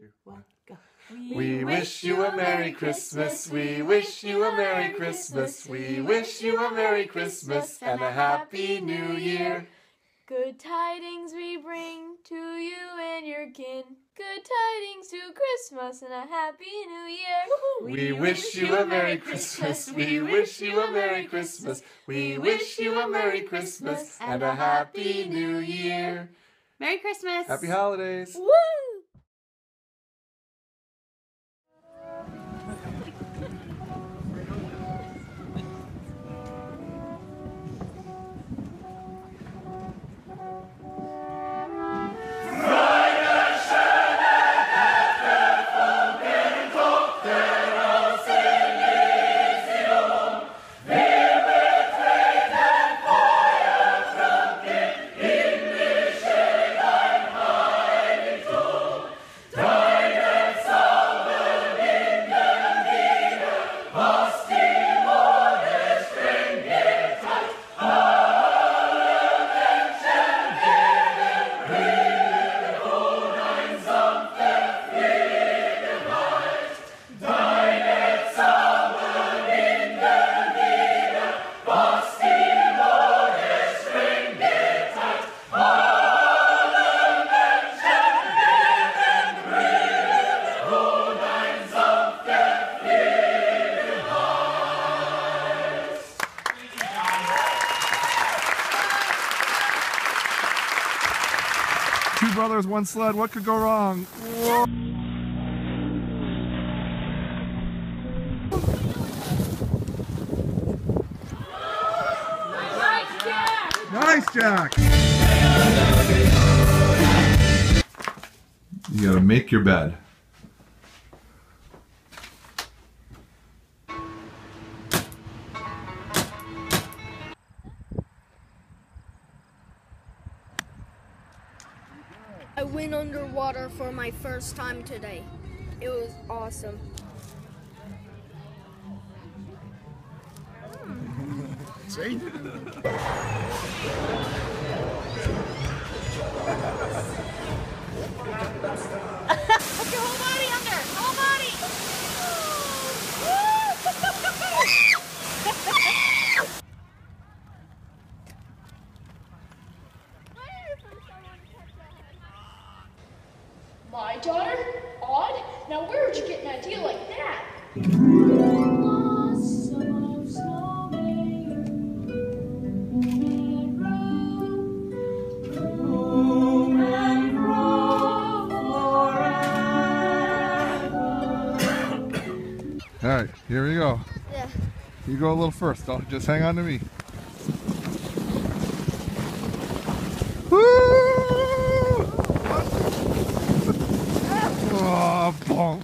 two, one, go. We wish you a Merry Christmas. We wish you a Merry Christmas. We wish you a Merry Christmas and a Happy New Year. Good tidings we bring to you and your kin. Good tidings to Christmas and a Happy New Year. We wish you a Merry Christmas. We wish you a Merry Christmas. We wish you a Merry Christmas and a Happy New Year. Merry Christmas. Happy holidays. Woo! Two brothers, one sled. What could go wrong? Nice, Jack. You gotta make your bed. Went underwater for my first time today. It was awesome. See? My daughter? Odd? Now where'd you get an idea like that? All right, here we go. Yeah. You go a little first. Don't just hang on to me. Oh, bon.